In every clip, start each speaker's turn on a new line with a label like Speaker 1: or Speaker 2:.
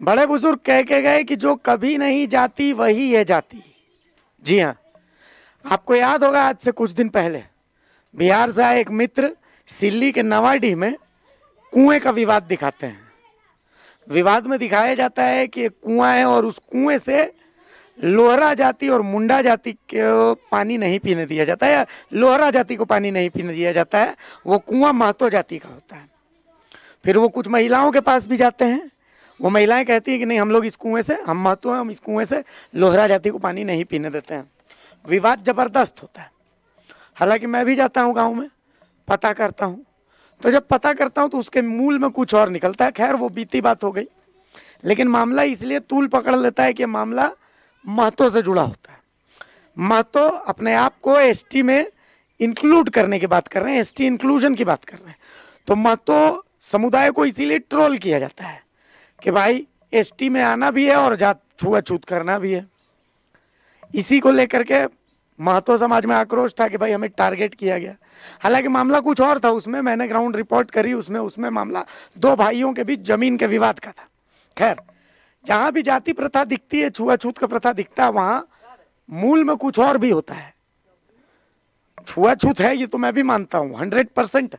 Speaker 1: बड़े बुज़ुर्ग कह के गए कि जो कभी नहीं जाती, वही है जाती। जी हाँ। आपको याद होगा आज से कुछ दिन पहले, बिहार से आए एक मित्र सिल्ली के नवाडीह में कुएँ का विवाद दिखाते हैं। विवाद में दिखाया जाता है कि कुआँ है और उस कुएँ से लोहरा जाति और मुंडा जाति को पानी नहीं पीने दिया जाता है लोहरा जाति को पानी नहीं पीने दिया जाता है, वो कुआँ महतो जाति का होता है। फिर वो कुछ महिलाओं के पास भी जाते हैं। वो महिलाएँ कहती हैं कि नहीं, हम लोग इस कुएँ से, हम महतो हैं, हम इस कुएँ से लोहरा जाति को पानी नहीं पीने देते हैं। विवाद ज़बरदस्त होता है। हालाँकि मैं भी जाता हूँ गाँव में, पता करता हूँ। तो जब पता करता हूँ तो उसके मूल में कुछ और निकलता है। खैर, वो बीती बात हो गई। लेकिन मामला इसलिए तूल पकड़ लेता है कि मामला महतो से जुड़ा होता है। महतो अपने आप को एसटी में इंक्लूड करने की बात कर रहे हैं एसटी इंक्लूजन की बात कर रहे हैं। तो महतो समुदाय को इसीलिए ट्रोल किया जाता है। कि भाई एसटी में आना भी है और जात छुआछूत करना भी है। इसी को लेकर के महतो समाज में आक्रोश था कि भाई, हमें टारगेट किया गया। हालाँकि मामला कुछ और था, उसमें मैंने ग्राउंड रिपोर्ट करी, उसमें उसमें मामला दो भाइयों के बीच ज़मीन के विवाद का था। खैर, जहाँ भी जाति प्रथा दिखती है छुआछूत का प्रथा दिखता है, वहाँ मूल में कुछ और भी होता है। छुआछूत है, ये तो मैं भी मानता हूँ हंड्रेड परसेंट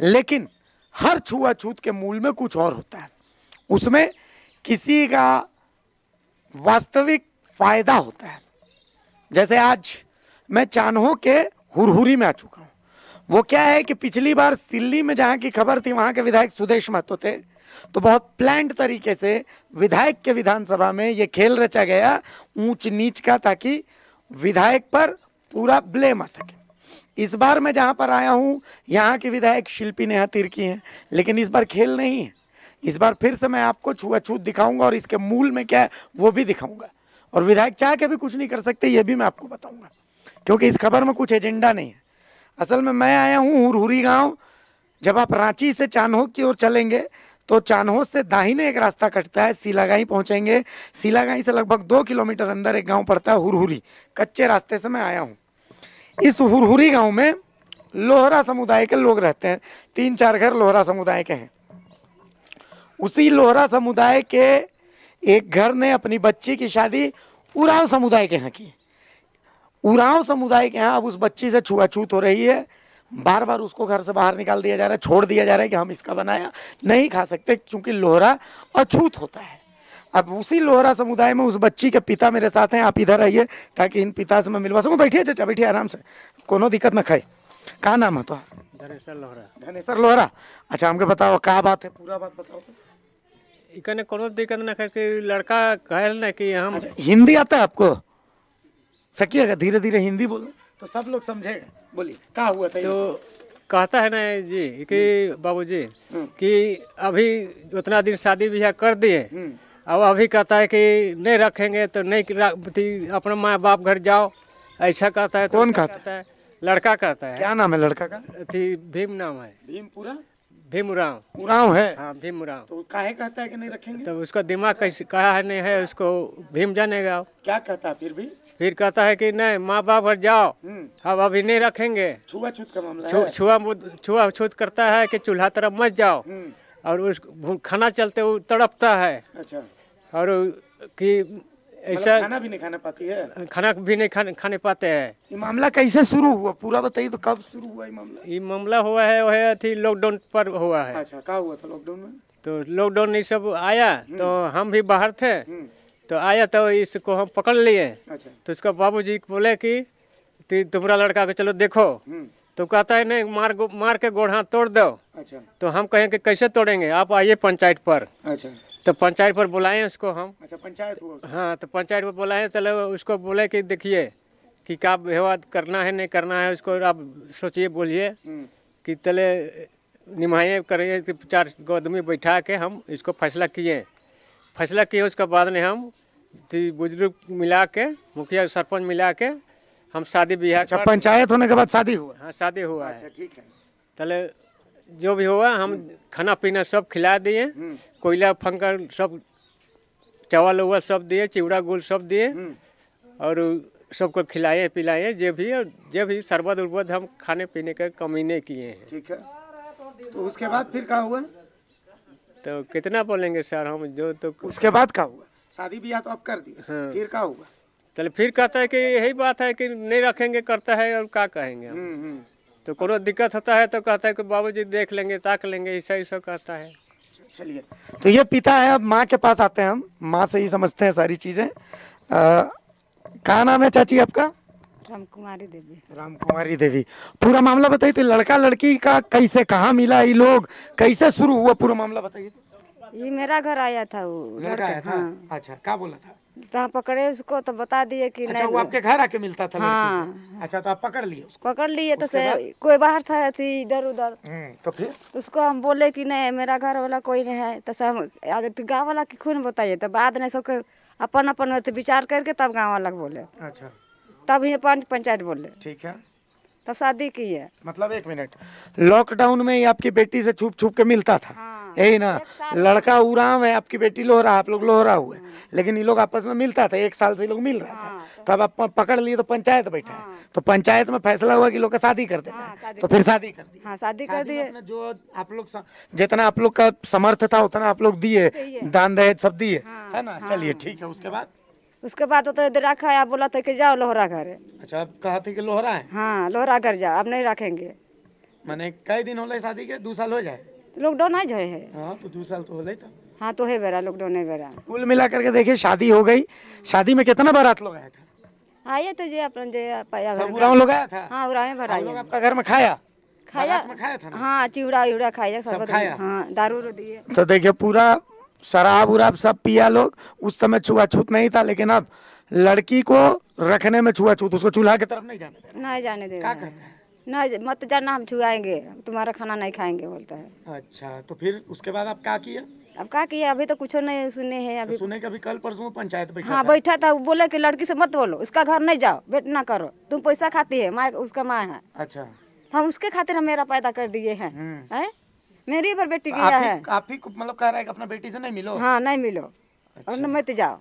Speaker 1: लेकिन हर छुआछूत के मूल में कुछ और होता है। उसमें किसी का वास्तविक फ़ायदा होता है। जैसे आज मैं चान्हो के हुरहुरी में आ चुका हूँ। वो क्या है कि पिछली बार सिल्ली में जहाँ की खबर थी, वहाँ के विधायक सुदेश महतो थे। तो बहुत प्लान्ड तरीके से विधायक के विधानसभा में ये खेल रचा गया ऊंच नीच का, ताकि विधायक पर पूरा ब्लेम आ सके। इस बार मैं जहाँ पर आया हूँ, यहाँ के विधायक शिल्पी नेहा तिर्की हैं, लेकिन इस बार खेल नहीं है। इस बार फिर से मैं आपको छुआछूत दिखाऊँगा और इसके मूल में क्या है, वो भी दिखाऊँगा। और विधायक चाह के भी कुछ नहीं कर सकते, ये भी मैं आपको बताऊँगा। क्योंकि इस खबर में कुछ एजेंडा नहीं है। असल में मैं आया हूँ हुरहुरी गाँव। जब आप रांची से चान्हो की ओर चलेंगे तो चान्हो से दाहिने एक रास्ता कटता है, सीलागाई पहुँचेंगे। सीलागाई से लगभग दो किलोमीटर अंदर एक गाँव पड़ता है हुरहुरी। कच्चे रास्ते से मैं आया हूँ। इस हुरहुरी गाँव में लोहरा समुदाय के लोग रहते हैं। तीन चार घर लोहरा समुदाय के हैं। उसी लोहरा समुदाय के एक घर ने अपनी बच्ची की शादी उराव समुदाय के यहाँ की। उराव समुदाय के यहाँ अब उस बच्ची से छुआछूत हो रही है। बार बार उसको घर से बाहर निकाल दिया जा रहा है छोड़ दिया जा रहा है कि हम इसका बनाया नहीं खा सकते क्योंकि लोहरा अछूत होता है। अब उसी लोहरा समुदाय में उस बच्ची के पिता मेरे साथ हैं आप इधर आइए ताकि इन पिता से मैं मिलवा सकूँ। बैठिए चाचा बैठिए आराम से कोनो दिक्कत ना खाए। कहाँ नाम है तो
Speaker 2: धनेश्वर लोहरा।
Speaker 1: धनेश्वर लोहरा? अच्छा हमको बताओ क्या बात है? पूरा बात बताओ।
Speaker 2: इकने कोनो दिक्कत ना है कि लड़का कहे ना कि हम
Speaker 1: अच्छा हिंदी आता है आपको? सकिएगा धीरे धीरे हिंदी बोलो तो सब लोग समझेगा बोलिए क्या हुआ था
Speaker 2: तो कहता है ना जी कि बाबूजी कि अभी उतना दिन शादी ब्याह कर दिए
Speaker 1: हम्म,
Speaker 2: अब अभी कहता है कि नहीं रखेंगे तो नहीं अपने माँ बाप घर जाओ। ऐसा कहता है तो
Speaker 1: कौन कहता
Speaker 2: है? लड़का कहता है।
Speaker 1: क्या नाम है लड़का का?
Speaker 2: थी भीम नाम है।
Speaker 1: भीमपुरा
Speaker 2: भीमराव।
Speaker 1: उराव है?
Speaker 2: हाँ भीमराव।
Speaker 1: तो काहे कहता है कि नहीं रखेंगे?
Speaker 2: तो उसका दिमाग कैसे कहा है नहीं है उसको भीम जानेगा।
Speaker 1: क्या कहता है फिर भी?
Speaker 2: फिर कहता है कि नहीं माँ बाप घर जाओ।
Speaker 1: हम्म,
Speaker 2: अब अभी नहीं रखेंगे।
Speaker 1: छुआछूत का मामला है।
Speaker 2: छुआ छुआ छूत करता है कि चूल्हा तरफ़ मत जाओ।
Speaker 1: हम्म,
Speaker 2: और उस खाना चलते वो तड़पता है।
Speaker 1: अच्छा।
Speaker 2: और कि ऐसा
Speaker 1: खाना भी नहीं खाना पाती है?
Speaker 2: खाना भी नहीं खाने खाने पाते हैं।
Speaker 1: ये मामला कैसे शुरू हुआ? पूरा बताइए तो कब शुरू हुआ ये मामला?
Speaker 2: ये मामला हुआ है वह अथी लॉकडाउन पर हुआ है।
Speaker 1: अच्छा क्या हुआ था लॉकडाउन में?
Speaker 2: तो लॉकडाउन ये सब आया तो हम भी बाहर थे।
Speaker 1: हम्म,
Speaker 2: तो आया तो इसको हम पकड़ लिए।
Speaker 1: अच्छा।
Speaker 2: तो उसका बाबूजी बोले कि "ती- तुम्हारा लड़का को चलो देखो।
Speaker 1: हम्म,
Speaker 2: तो कहता है नहीं मार मार के हाथ तोड़ दो।
Speaker 1: अच्छा।
Speaker 2: तो हम कहें कि कैसे तोड़ेंगे? आप आइए पंचायत पर।
Speaker 1: अच्छा।
Speaker 2: तो पंचायत पर बुलाए उसको हम।
Speaker 1: अच्छा पंचायत
Speaker 2: हाँ तो पंचायत पर बुलाए चलो उसको बोले कि देखिए कि क्या व्यवहार करना है नहीं करना है उसको आप सोचिए बोलिए।
Speaker 1: हम्म,
Speaker 2: कि तले निमाइए करेंगे कि चार गो आदमी बैठा के हम इसको फैसला किए। फैसला किए उसके बाद में हम बुज़ुर्ग मिला के मुखिया सरपंच मिला के हम शादी ब्याह
Speaker 1: अच्छा पंचायत होने के बाद शादी हुआ?
Speaker 2: हाँ शादी हुआ
Speaker 1: अच्छा ठीक है।
Speaker 2: तले जो भी हुआ हम खाना पीना सब खिला दिए।
Speaker 1: हम्म,
Speaker 2: कोयला फंकर सब चावल उवल सब दिए चिवड़ा गुड़ सब दिए।
Speaker 1: हम्म,
Speaker 2: और सबको खिलाए पिलाए जो भी और जे भी शरबत उरबत हम खाने पीने के कमी नहीं किए हैं।
Speaker 1: ठीक है। तो उसके बाद फिर क्या हुआ?
Speaker 2: तो कितना बोलेंगे सर हम जो तो
Speaker 1: उसके बाद क्या हुआ? शादी ब्याह तो आप कर दिए
Speaker 2: हाँ।
Speaker 1: फिर क्या हुआ?
Speaker 2: चल फिर कहता है कि यही बात है कि नहीं रखेंगे करता है और क्या कहेंगे हम?
Speaker 1: हम्म, हम्म।
Speaker 2: तो कोनो दिक्कत होता है तो कहता है कि बाबूजी देख लेंगे ताक लेंगे ऐसा ऐसा कहता है।
Speaker 1: चलिए तो ये पिता है अब माँ के पास आते हैं हम। माँ से ही समझते हैं सारी चीज़ें। क्या नाम है चाची आपका?
Speaker 3: राम कुमारी देवी।
Speaker 1: राम कुमारी देवी। पूरा मामला बताइए तो लड़का लड़की का कैसे कहाँ मिला ये लोग? कैसे शुरू हुआ पूरा मामला बताइए तो।
Speaker 3: ये मेरा घर आया था वो
Speaker 1: लड़का आया था?
Speaker 3: हाँ।
Speaker 1: अच्छा क्या बोला था?
Speaker 3: तो हम पकड़े उसको तो बता दिए कि
Speaker 1: अच्छा वो आपके घर आके मिलता था
Speaker 3: हाँ।
Speaker 1: अच्छा तो आप पकड़ लिए उसको?
Speaker 3: पकड़ लिए तो से कोई बाहर था थी इधर उधर?
Speaker 1: हम्म, तो फिर?
Speaker 3: उसको हम बोले कि नहीं मेरा घर वाला कोई नहीं है। तो सब अगर तो गाँव वाला की खून बताइए तो बाद में सबके अपन अपन विचार करके तब गाँव वाला बोले।
Speaker 1: अच्छा।
Speaker 3: तब ये पंच पंचायत बोले।
Speaker 1: ठीक है।
Speaker 3: तब शादी की है।
Speaker 1: मतलब एक मिनट। लॉकडाउन में ही आपकी बेटी से छुप छुप के मिलता था।
Speaker 3: हाँ।
Speaker 1: यही ना? लड़का उराव है आपकी बेटी लोहरा आप लोग लोहरा हुए। हाँ। लेकिन ये लोग आपस में मिलता था एक साल से लोग मिल रहा था। तब आप पकड़ लिए तो पंचायत बैठा है। तो पंचायत में फैसला हुआ कि लोग का शादी कर देना
Speaker 3: हाँ,
Speaker 1: तो फिर शादी कर दी।
Speaker 3: हाँ शादी कर दिए।
Speaker 1: जो आप लोग जितना आप लोग का समर्थ था उतना आप लोग दिए। दान दहेज सब दिए। है। ना? चलिए ठीक है उसके बाद?
Speaker 3: उसके बाद तो इधर रखा है बोला था कि जाओ लोहरा घर।
Speaker 1: अच्छा आप कहा थे कि लोहरा है?
Speaker 3: हाँ लोहरा घर जाओ अब नहीं रखेंगे।
Speaker 1: मैंने कई दिन हो शादी के? दो साल हो जाए?
Speaker 3: लॉकडाउन है जो है।
Speaker 1: हाँ तो दो साल तो हो था
Speaker 3: हाँ तो है बेरा लॉकडाउन है बेरा।
Speaker 1: कुल मिला करके देखिए शादी हो गई। शादी में कितना बारात लोग आया था
Speaker 3: आइए तो जे अपन जे पाया
Speaker 1: सब उराव लोग आया था?
Speaker 3: हाँ उरा में भरा
Speaker 1: लोग आपका घर में खाया?
Speaker 3: खाया।
Speaker 1: में खाया था
Speaker 3: हाँ चिवड़ा उड़ा खाया शरबत
Speaker 1: खाया?
Speaker 3: हाँ दारू दिए।
Speaker 1: तो देखिए पूरा शराब उराब सब पिया लोग। उस समय छुआछूत नहीं था लेकिन अब लड़की को रखने में छुआछूत उसको चूल्हा की तरफ़ नहीं जाने दे
Speaker 3: नहीं जाने दे
Speaker 1: क्या
Speaker 3: रहा है। नहीं मत जाना हम छुआएँगे। तुम्हारा खाना नहीं खाएँगे बोलता है।
Speaker 1: अच्छा तो फिर उसके बाद आप क्या किया?
Speaker 3: अब क्या किया? अभी तो कुछ नहीं सुने हैं
Speaker 1: तो
Speaker 3: अभी
Speaker 1: सुने कभी कल परसों पंचायत बैठा
Speaker 3: हाँ बैठा था वो बोले कि लड़की से मत बोलो उसका घर नहीं जाओ बेट ना करो। तुम पैसा खाती है माँ उसका माँ है।
Speaker 1: अच्छा।
Speaker 3: हम उसके खातिर हम मेरा पैदा कर दिए हैं।
Speaker 1: हम्म।
Speaker 3: हैं? मेरी पर बेटी
Speaker 1: तो आप
Speaker 3: है
Speaker 1: आप ही मतलब कह रहा है कि अपना बेटी से नहीं मिलो?
Speaker 3: हाँ नहीं मिलो। और न मत जाओ।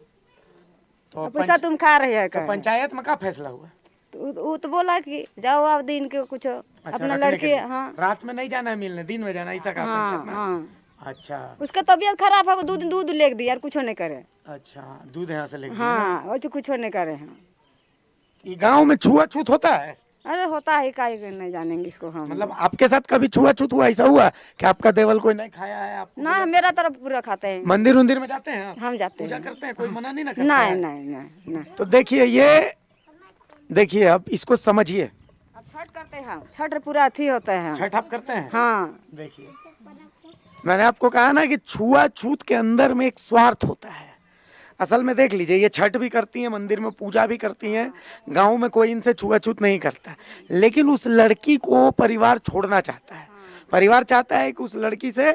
Speaker 1: तो
Speaker 3: पैसा तुम खा रहे हो
Speaker 1: तो पंचायत में क्या फैसला हुआ?
Speaker 3: तो वो- वो तो बोला कि जाओ आप दिन के कुछ
Speaker 1: अच्छा,
Speaker 3: अपना लड़के। हाँ।
Speaker 1: रात में नहीं जाना है मिलने दिन में जाना ऐसा कहा
Speaker 3: हाँ
Speaker 1: पंचायत में?
Speaker 3: हाँ।
Speaker 1: अच्छा।
Speaker 3: उसका तबीयत खराब है वो दूध दूध लेके दिया और कुछ नहीं करे।
Speaker 1: अच्छा दूध यहाँ से लेके
Speaker 3: हाँ वो तो कुछ नहीं करे। हैं
Speaker 1: गाँव में छुआछूत होता है?
Speaker 3: अरे होता है का नहीं जानेंगे इसको हम?
Speaker 1: मतलब आपके साथ कभी छुआछूत हुआ ऐसा हुआ कि आपका देवल कोई नहीं खाया है आपको
Speaker 3: ना मेरा तरफ़ पूरा खाते हैं।
Speaker 1: मंदिर उंदिर में जाते हैं
Speaker 3: हम जाते हैं।
Speaker 1: करते हैं कोई मना नहीं ना करता
Speaker 3: नहीं
Speaker 1: है?
Speaker 3: नहीं नहीं
Speaker 1: तो देखिए ये देखिए अब इसको समझिए।
Speaker 3: छठ करते हैं छठ पूरा अथी होता है
Speaker 1: छठ आप करते हैं?
Speaker 3: हाँ।
Speaker 1: देखिए। मैंने आपको कहा ना कि छुआछूत के अंदर में एक स्वार्थ होता है। असल में देख लीजिए, ये छठ भी करती हैं, मंदिर में पूजा भी करती हैं, गाँव में कोई इनसे छुआछूत नहीं करता। लेकिन उस लड़की को परिवार छोड़ना चाहता है। परिवार चाहता है कि उस लड़की से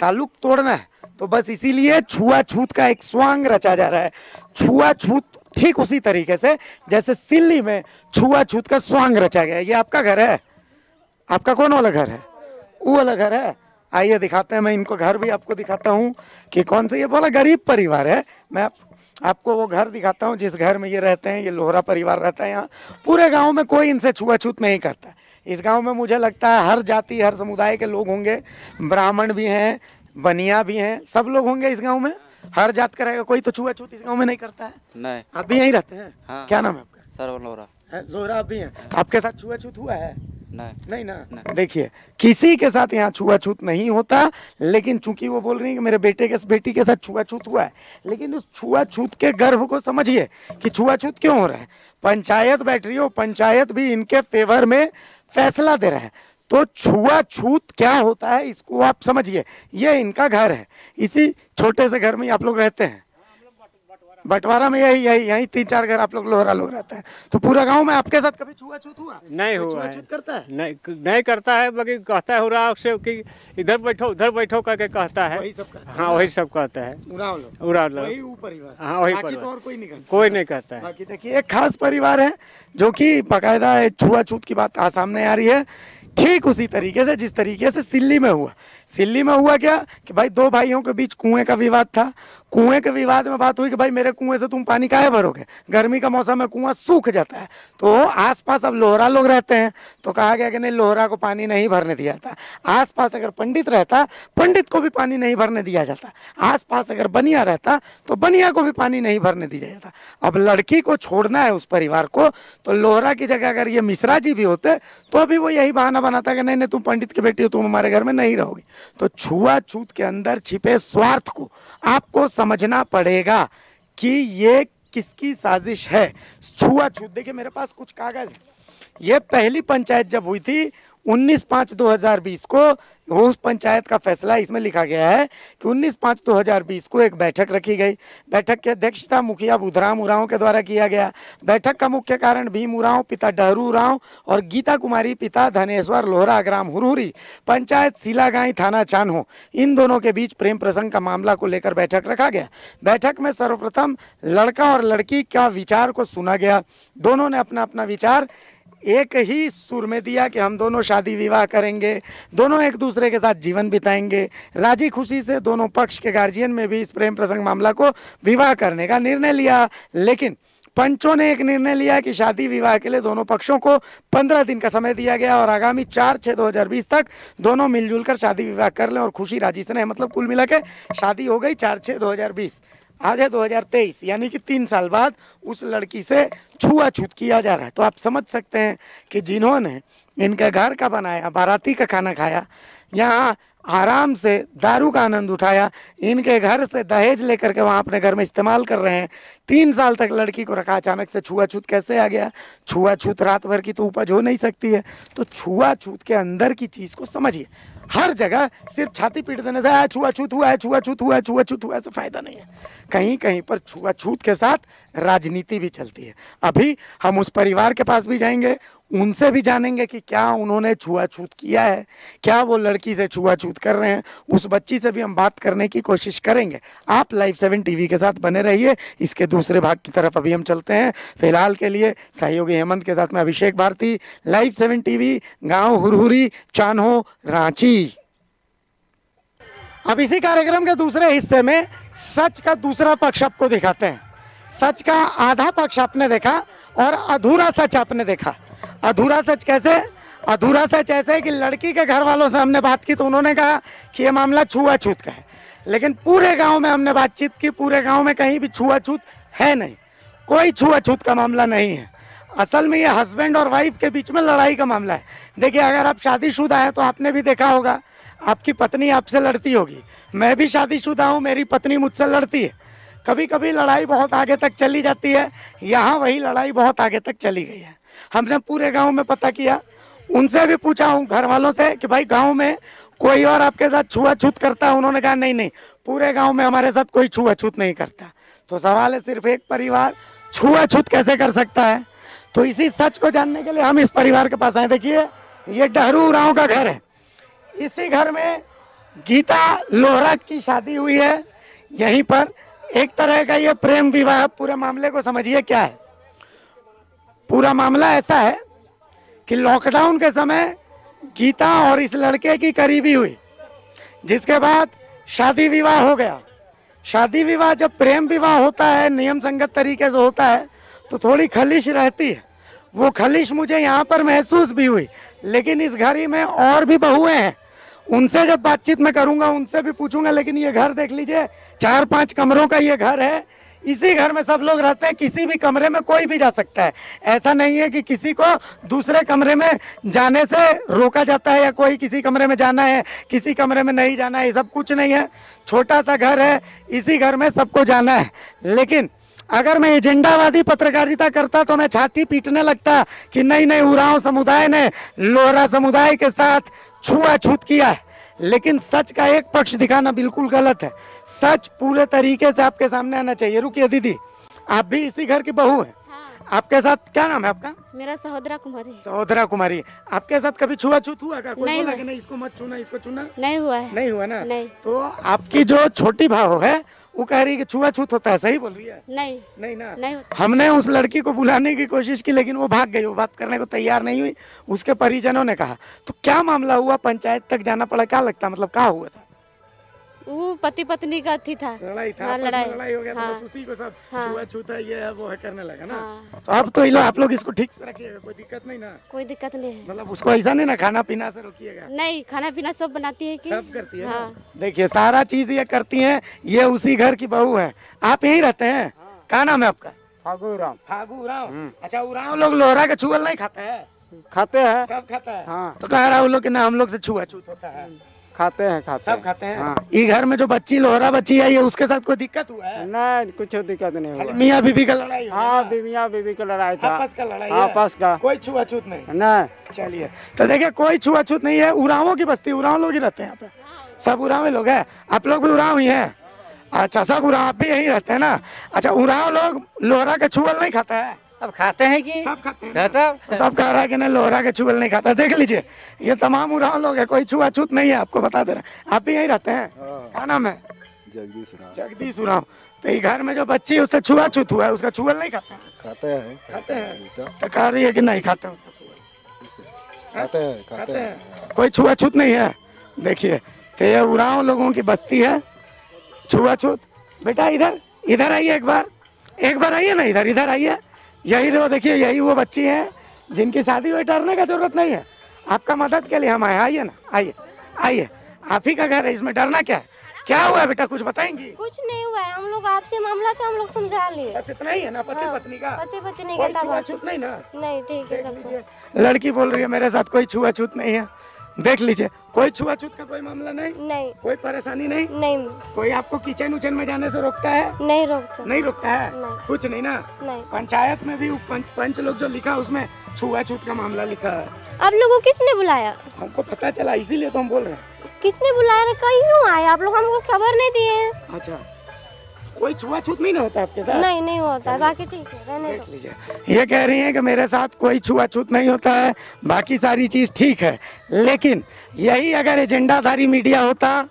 Speaker 1: ताल्लुक तोड़ना है। तो बस इसीलिए छुआछूत का एक स्वांग रचा जा रहा है। छुआछूत ठीक उसी तरीके से, जैसे सिल्ली में छुआछूत का स्वांग रचा गया। ये आपका घर है? आपका कौन वाला घर है? वो वाला घर है? आइए दिखाते हैं मैं इनको घर भी आपको दिखाता हूँ कि कौन सा ये बोला गरीब परिवार है। मैं आप, आपको वो घर दिखाता हूँ जिस घर में ये रहते हैं ये लोहरा परिवार रहता है यहाँ। पूरे गाँव में कोई इनसे छुआछूत नहीं करता। इस गाँव में मुझे लगता है हर जाति हर समुदाय के लोग होंगे ब्राह्मण भी हैं बनिया भी हैं सब लोग होंगे इस गाँव में। हर जात का रहेगा कोई तो छुआछूत इस गाँव में नहीं करता है।
Speaker 4: नहीं।
Speaker 1: आप भी यहीं रहते हैं?
Speaker 4: हाँ।
Speaker 1: क्या नाम है आपका?
Speaker 4: लोरा
Speaker 1: है, लोहरा आप भी हैं। आपके साथ छुआछूत हुआ है?
Speaker 4: नहीं
Speaker 1: नहीं ना।
Speaker 4: नहीं।
Speaker 1: देखिए किसी के साथ यहाँ छुआछूत नहीं होता लेकिन चूँकि वो बोल रही है कि मेरे बेटे के बेटी के साथ छुआछूत हुआ है लेकिन उस छुआछूत के गर्भ को समझिए कि छुआछूत क्यों हो रहा है। पंचायत बैठ रही हो पंचायत भी इनके फेवर में फैसला दे रहा है। तो छुआछूत क्या होता है इसको आप समझिए। ये इनका घर है। इसी छोटे से घर में ही आप लोग रहते हैं। बंटवारा में यही यही यही तीन चार घर आप लोग लोहरा लोग रहते हैं। तो पूरा गाँव में आपके साथ कभी छुआछूत हुआ?
Speaker 2: नहीं हुआ है।
Speaker 1: करता है?
Speaker 2: नहीं नहीं करता है बाकी कहता है उराव से कि इधर बैठो उधर बैठो करके कहता है।
Speaker 1: वही सब कहता हाँ।
Speaker 2: वही सब कहता है।
Speaker 1: उराव लोग।
Speaker 2: उराव लोग।
Speaker 1: वही परिवार
Speaker 2: हाँ, वही
Speaker 1: बाकी तो और कोई नहीं करता।
Speaker 2: कोई नहीं कहता है।
Speaker 1: बाकी देखिए एक खास परिवार है जो कि बाकायदा छुआछूत की बात सामने आ रही है। ठीक उसी तरीके से जिस तरीके से सिल्ली में हुआ। सिल्ली में हुआ क्या कि भाई दो भाइयों के बीच कुएँ का विवाद था। कुएँ के विवाद में बात हुई कि भाई मेरे कुएँ से तुम पानी काहे भरोगे? गर्मी का मौसम में कुआँ सूख जाता है। तो आसपास अब लोहरा लोग रहते हैं। तो कहा गया कि नहीं, लोहरा को पानी नहीं भरने दिया जाता। आसपास अगर पंडित रहता, पंडित को भी पानी नहीं भरने दिया जाता। आसपास अगर बनिया रहता तो बनिया को भी पानी नहीं भरने दिया जाता। अब लड़की को छोड़ना है उस परिवार को तो लोहरा की जगह अगर ये मिश्रा जी भी होते तो अभी वो यही बहाना बनाता कि नहीं नहीं, तुम पंडित की बेटी हो, तुम हमारे घर में नहीं रहोगी। तो छुआछूत के अंदर छिपे स्वार्थ को आपको समझना पड़ेगा कि ये किसकी साजिश है। छुआछूत, देखिए मेरे पास कुछ कागज़ है। ये पहली पंचायत जब हुई थी 19 पाँच 2020 को उस पंचायत का फैसला इसमें लिखा गया है कि 19 पाँच 2020 को एक बैठक रखी गई। बैठक की अध्यक्षता मुखिया बुधराम उरांव के द्वारा किया गया। बैठक का मुख्य कारण भीम उरांव, पिता डहरू उरांव और गीता कुमारी, पिता धनेश्वर लोहरा ग्राम हुरहुरी, पंचायत सिलागाई, थाना चान्हो। इन दोनों के बीच प्रेम प्रसंग का मामला को लेकर बैठक रखा गया। बैठक में सर्वप्रथम लड़का और लड़की का विचार को सुना गया। दोनों ने अपना अपना विचार एक ही सुर में दिया कि हम दोनों शादी विवाह करेंगे, दोनों एक दूसरे के साथ जीवन बिताएँगे। राज़ी खुशी से दोनों पक्ष के गार्जियन में भी इस प्रेम प्रसंग मामला को विवाह करने का निर्णय लिया। लेकिन पंचों ने एक निर्णय लिया कि शादी विवाह के लिए दोनों पक्षों को पंद्रह दिन का समय दिया गया और आगामी चार छः दो हज़ार बीस तक दोनों मिलजुल कर शादी विवाह कर लें और खुशी राज़ी से नहीं मतलब कुल मिला के शादी हो गई चार छः दो हज़ार बीस। आज है 2023 यानी कि तीन साल बाद उस लड़की से छुआछूत किया जा रहा है। तो आप समझ सकते हैं कि जिन्होंने इनके घर का बनाया, बाराती का खाना खाया, यहाँ आराम से दारू का आनंद उठाया, इनके घर से दहेज लेकर के वहाँ अपने घर में इस्तेमाल कर रहे हैं। तीन साल तक लड़की को रखा, अचानक से छुआछूत कैसे आ गया? छुआछूत रात भर की तो उपज हो नहीं सकती है। तो छुआछूत के अंदर की चीज़ को समझिए। हर जगह सिर्फ़ छाती पीट देने से छुआछूत हुआ है छुआछूत हुआ है छुआछूत हुआ ऐसा फ़ायदा नहीं है। कहीं कहीं पर छुआछूत के साथ राजनीति भी चलती है। अभी हम उस परिवार के पास भी जाएँगे उनसे भी जानेंगे कि क्या उन्होंने छुआछूत किया है, क्या वो लड़की से छुआछूत कर रहे हैं, उस बच्ची से भी हम बात करने की कोशिश करेंगे। आप लाइव सेवन टीवी के साथ बने रहिए, इसके दूसरे भाग की तरफ़ अभी हम चलते हैं। फ़िलहाल के लिए सहयोगी हेमंत के साथ में Abhishek Bharti, live seven TV, गाँव हुरहुरी, चान्हो, रांची। अब इसी कार्यक्रम के दूसरे हिस्से में सच का दूसरा पक्ष आपको दिखाते हैं। सच का आधा पक्ष आपने देखा और अधूरा सच आपने देखा। अधूरा सच कैसे? अधूरा सच ऐसे है कि लड़की के घर वालों से हमने बात की तो उन्होंने कहा कि ये मामला छुआछूत का है। लेकिन पूरे गाँव में हमने बातचीत की, पूरे गाँव में कहीं भी छुआछूत है नहीं। कोई छुआछूत का मामला नहीं है। असल में ये हस्बैंड और वाइफ के बीच में लड़ाई का मामला है। देखिए, अगर आप शादीशुदा हैं तो आपने भी देखा होगा, आपकी पत्नी आपसे लड़ती होगी। मैं भी शादीशुदा हूँ, मेरी पत्नी मुझसे लड़ती है। कभी कभी लड़ाई बहुत आगे तक चली जाती है, यहाँ वही लड़ाई बहुत आगे तक चली गई है। हमने पूरे गाँव में पता किया। उनसे भी पूछा हूँ घर वालों से कि भाई गाँव में कोई और आपके साथ छुआछूत करता है? उन्होंने कहा, नहीं नहीं, पूरे गाँव में हमारे साथ कोई छुआछूत नहीं करता। तो सवाल है सिर्फ़ एक, परिवार छुआछूत कैसे कर सकता है? तो इसी सच को जानने के लिए हम इस परिवार के पास आए। देखिए, ये डहरू उराव का घर है। इसी घर में गीता लोहरा की शादी हुई है। यहीं पर एक तरह का ये प्रेम विवाह पूरे मामले को समझिए क्या है। पूरा मामला ऐसा है कि लॉकडाउन के समय गीता और इस लड़के की करीबी हुई, जिसके बाद शादी विवाह हो गया। शादी विवाह जब प्रेम विवाह होता है, नियम संगत तरीके से होता है तो थोड़ी खलिश रहती है। वो खलिश मुझे यहाँ पर महसूस भी हुई, लेकिन इस घर ही में और भी बहुएँ हैं। उनसे जब बातचीत में करूँगा, उनसे भी पूछूँगा, लेकिन ये घर देख लीजिए चार पाँच कमरों का ये घर है इसी घर में सब लोग रहते हैं, किसी भी कमरे में कोई भी जा सकता है। ऐसा नहीं है कि किसी को दूसरे कमरे में जाने से रोका जाता है या कोई किसी कमरे में जाना है, किसी कमरे में नहीं जाना है, ये सब कुछ नहीं है। छोटा सा घर है, इसी घर में सबको जाना है। लेकिन अगर मैं एजेंडावादी पत्रकारिता करता तो मैं छाती पीटने लगता कि नहीं नहीं, उराव समुदाय ने लोहरा समुदाय के साथ छुआछूत किया है। लेकिन सच का एक पक्ष दिखाना बिल्कुल गलत है। सच पूरे तरीके से आपके सामने आना चाहिए। रुकिए दीदी। आप भी इसी घर की बहू हैं। आपके साथ क्या नाम है आपका?
Speaker 4: मेरा सहोदरा कुमारी।
Speaker 1: सहोदरा कुमारी। आपके साथ कभी छुआछूत हुआ क्या? कोई
Speaker 4: नहीं
Speaker 1: बोला
Speaker 4: हुआ।
Speaker 1: कि नहीं इसको मत छूना इसको छूना?
Speaker 4: नहीं हुआ है।
Speaker 1: नहीं हुआ ना?
Speaker 4: नहीं।
Speaker 1: तो आपकी जो छोटी भाव है वो कह रही है कि छुआछूत होता है सही बोल रही है?
Speaker 4: नहीं।
Speaker 1: नहीं ना?
Speaker 4: नहीं होता।
Speaker 1: हमने उस लड़की को बुलाने की कोशिश की लेकिन वो भाग गई वो बात करने को तैयार नहीं हुई। उसके परिजनों ने कहा। तो क्या मामला हुआ? पंचायत तक जाना पड़ा क्या लगता मतलब क्या हुआ था?
Speaker 4: वो पति पत्नी का थी था।
Speaker 1: लड़ाई था
Speaker 4: हाँ, लड़ाई।
Speaker 1: लड़ाई हो गया तो
Speaker 4: हाँ।
Speaker 1: बस उसी को सब
Speaker 4: हाँ।
Speaker 1: छुआछूत है ये है वो है करने लगा ना।
Speaker 4: हाँ।
Speaker 1: तो अब तो ये लो आप लोग इसको ठीक से रखिएगा कोई दिक्कत नहीं ना।
Speaker 4: कोई दिक्कत नहीं है।
Speaker 1: मतलब उसको ऐसा नहीं ना खाना पीना से रोकिएगा।
Speaker 4: नहीं खाना पीना सब बनाती है कि
Speaker 1: सब करती है?
Speaker 4: हाँ।
Speaker 1: देखिए सारा चीज़ ये करती है ये उसी घर की बहू है। आप यही रहते हैं? क्या नाम है आपका?
Speaker 5: फागू राम।
Speaker 1: फागू उराव अच्छा उराव लोग लोहरा के छुअल नहीं खाते है?
Speaker 5: खाते हैं।
Speaker 1: सब खाता है?
Speaker 5: हाँ।
Speaker 1: तो कह रहा हूँ लोग कि ना हम लोग से छुआ छूत होता है।
Speaker 5: खाते हैं खाते
Speaker 1: सब खाते हैं?
Speaker 5: हाँ।
Speaker 1: ये घर में जो बच्ची लोहरा बच्ची है ये उसके साथ कोई दिक्कत हुआ है?
Speaker 5: नहीं कुछ दिक्कत नहीं हुआ।
Speaker 1: मियाँ बीबी का लड़ाई
Speaker 5: हाँ? बीविया बीवी का लड़ाई था।
Speaker 1: आपस का लड़ाई है
Speaker 5: आपस का।
Speaker 1: कोई छुआछूत नहीं?
Speaker 5: नहीं।
Speaker 1: चलिए। तो देखिए कोई छुआछूत नहीं है उरावों की बस्ती उराव लोग ही रहते हैं यहाँ पे। सब उरावे लोग है। आप लोग भी उराव ही हैं। अच्छा सब उराव आप भी यही रहते हैं ना? अच्छा उराव लोग लोहरा के छुअल नहीं खाता है?
Speaker 2: अब खाते हैं कि
Speaker 1: सब खाते हैं। तो सब कह रहा है कि नहीं लोहरा के छुअल नहीं खाता। देख लीजिए ये तमाम उराव लोग है कोई छुआछूत नहीं है आपको बता दे रहे हैं। आप भी यही रहते हैं? क्या नाम है?
Speaker 6: जगदीश राम
Speaker 1: जगदीश तो घर में जो बच्ची है उससे छुआछूत हुआ है उसका छुअल नहीं खाता है?
Speaker 6: खाते हैं।
Speaker 1: खाते हैं।
Speaker 6: तो।
Speaker 1: तो कह रही है कि नहीं खाते हैं उसका छुअल
Speaker 6: खाते हैं
Speaker 1: खाते हैं।
Speaker 6: हैं।
Speaker 1: कोई छुआछूत नहीं है? देखिए तो ये उड़ाव लोगों की बस्ती है छुआछूत बेटा इधर इधर आइए एक बार। एक बार आइए ना इधर इधर आइए। यही वो देखिए यही वो बच्ची है जिनकी शादी हुई डरने का ज़रूरत नहीं है। आपका मदद के लिए हम आए आइए ना आइए आइए। आप ही का घर है इसमें डरना क्या है? क्या हुआ बेटा कुछ बताएँगी?
Speaker 7: कुछ नहीं हुआ है हम लोग आपसे मामला था हम लोग समझा लिए।
Speaker 1: बस इतना ही है ना पति
Speaker 7: हाँ,
Speaker 1: पत्नी का?
Speaker 7: पति पत्नी का
Speaker 1: छुआछूत नहीं ना?
Speaker 7: नहीं ठीक है
Speaker 1: लड़की बोल रही है मेरे साथ कोई छुआछूत नहीं है। देख लीजिए कोई छुआछूत का कोई मामला नहीं?
Speaker 7: नहीं।
Speaker 1: कोई परेशानी नहीं?
Speaker 7: नहीं।
Speaker 1: कोई आपको किचन उचन में जाने से रोकता है?
Speaker 7: नहीं रोकते।
Speaker 1: नहीं रोकता है?
Speaker 7: नहीं।
Speaker 1: कुछ नहीं ना?
Speaker 7: नहीं।
Speaker 1: पंचायत में भी पंच, पंच लोग जो लिखा उसमें छुआछूत का मामला लिखा है।
Speaker 7: आप लोगों को किसने बुलाया?
Speaker 1: हमको पता चला इसीलिए तो हम बोल रहे हैं।
Speaker 7: किसने बुलाया? रे कहीं क्यों आए? आप लोग हमको खबर नहीं दिए हैं।
Speaker 1: अच्छा। कोई छुआछूत नहीं ना होता आपके साथ?
Speaker 7: नहीं नहीं होता। है बाकी ठीक है रहने
Speaker 1: देख लीजिए। ये कह रही हैं कि मेरे साथ कोई छुआछूत नहीं होता है बाकी सारी चीज़ ठीक है। लेकिन यही अगर एजेंडाधारी मीडिया होता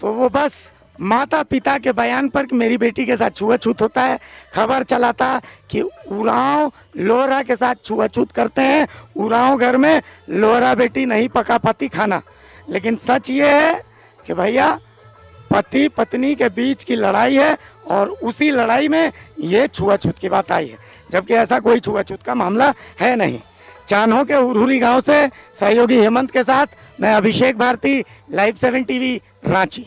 Speaker 1: तो वो बस माता पिता के बयान पर कि मेरी बेटी के साथ छुआछूत होता है खबर चलाता कि उराव लोहरा के साथ छुआछूत करते हैं। उराव घर में लोहरा बेटी नहीं पका पाती खाना। लेकिन सच ये है कि भैया पति पत्नी के बीच की लड़ाई है और उसी लड़ाई में ये छुआछूत की बात आई है। जबकि ऐसा कोई छुआछूत का मामला है नहीं। चानो के उरहुरी गाँव से सहयोगी हेमंत के साथ मैं Abhishek Bharti, live seven TV, Ranchi.